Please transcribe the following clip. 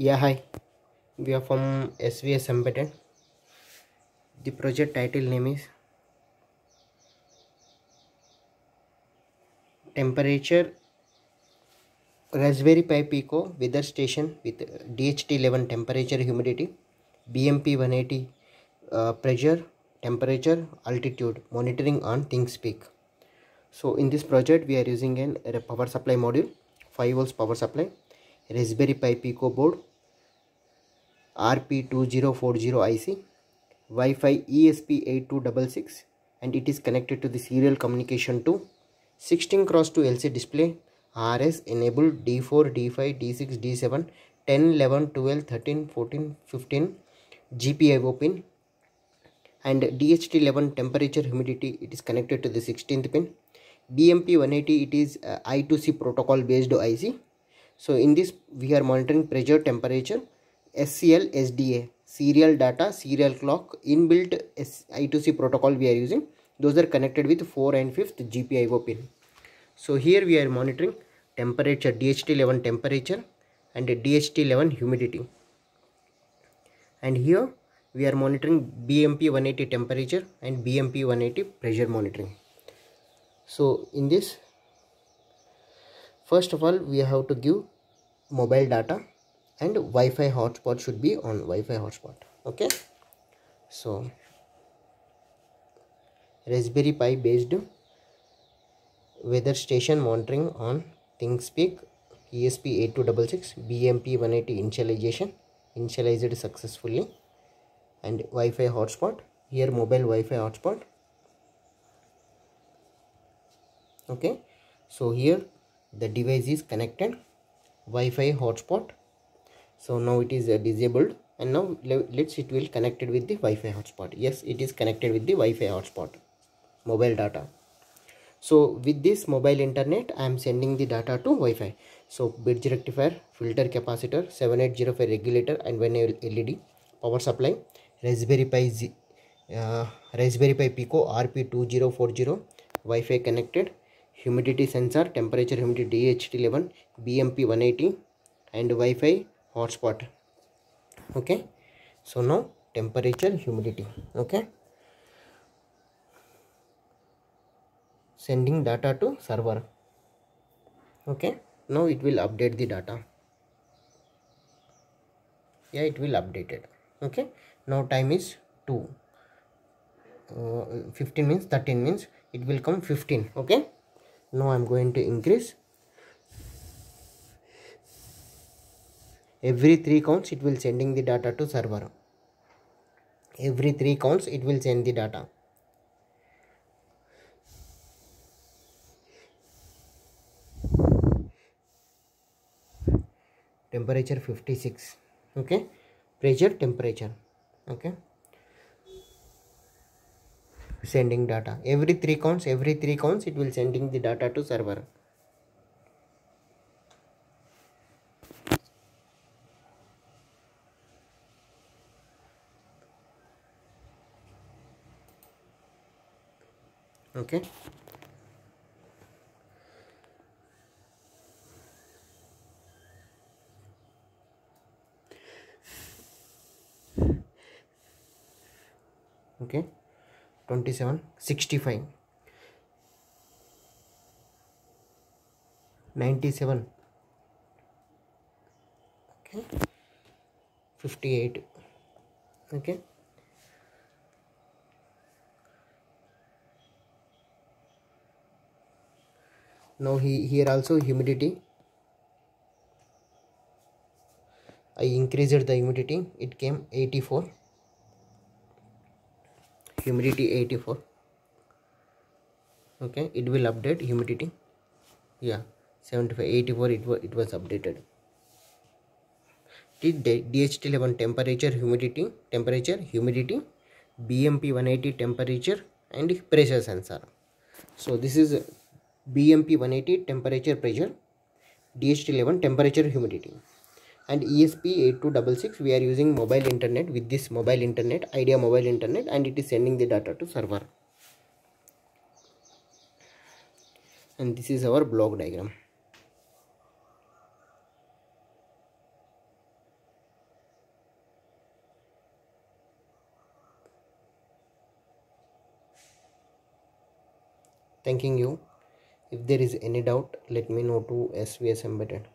Yeah, hi. We are from SVS Embedded. The project title name is Temperature Raspberry Pi Pico Weather Station with DHT11 temperature humidity, BMP 180 uh, pressure, temperature, altitude monitoring on ThinkSpeak. So in this project we are using an a power supply module, 5 volts power supply, Raspberry Pi Pico board, RP2040 IC, Wi-Fi ESP8266 and it is connected to the serial communication to 16 cross 2 LC display RS enabled D4, D5, D6, D7, 10, 11, 12, 13, 14, 15 GPIO pin and DHT11 temperature humidity it is connected to the 16th pin. BMP 180 it is uh, I2C protocol based IC. So in this we are monitoring pressure temperature SCL SDA serial data serial clock inbuilt I2C protocol we are using those are connected with 4 and 5th GPIO pin. So here we are monitoring temperature DHT11 temperature and DHT11 humidity and here we are monitoring BMP 180 temperature and BMP 180 pressure monitoring. So in this first of all we have to give mobile data and Wi-Fi hotspot should be on Wi-Fi hotspot. Okay? So Raspberry Pi based weather station monitoring on ThingSpeak ESP8266 BMP 180 initialization initialized successfully and Wi-Fi hotspot here mobile Wi-Fi hotspot. Okay? So here the device is connected Wi-Fi hotspot so now it is uh, disabled. And now let's it will connected with the Wi-Fi hotspot. Yes it is connected with the Wi-Fi hotspot. Mobile data. So with this mobile internet i am sending the data to wi-fi. So bridge rectifier filter capacitor 7805 regulator and one led power supply raspberry pi Z, uh, raspberry pi pico rp2040 wi-fi connected humidity sensor temperature humidity dht11 bmp 180 and wi-fi hotspot. Okay? So now temperature humidity. Okay? Sending data to server. Okay? Now it will update the data. Yeah it will update it. Okay? Now time is 2 uh, 15 means 13 means it will come 15 okay? Now i'm going to increase every 3 counts it will sending the data to server. Every 3 counts it will send the data. Temperature 56 okay? Pressure temperature okay? Sending data. Every three counts every three counts it will sending the data to server okay. Okay. 27 65 97 okay. 58 okay now he here also humidity. I increased the humidity. It came 84 humidity 84 okay it will update humidity. Yeah 75 84 it was it was updated. DHT11 temperature humidity temperature humidity BMP 180 temperature and pressure sensor. So this is BMP 180 temperature pressure, DHT 11 temperature humidity. And ESP8266 we are using mobile internet. With this mobile internet idea mobile internet and it is sending the data to server. And this is our block diagram. Thanking you if there is any doubt let me know to svs embedded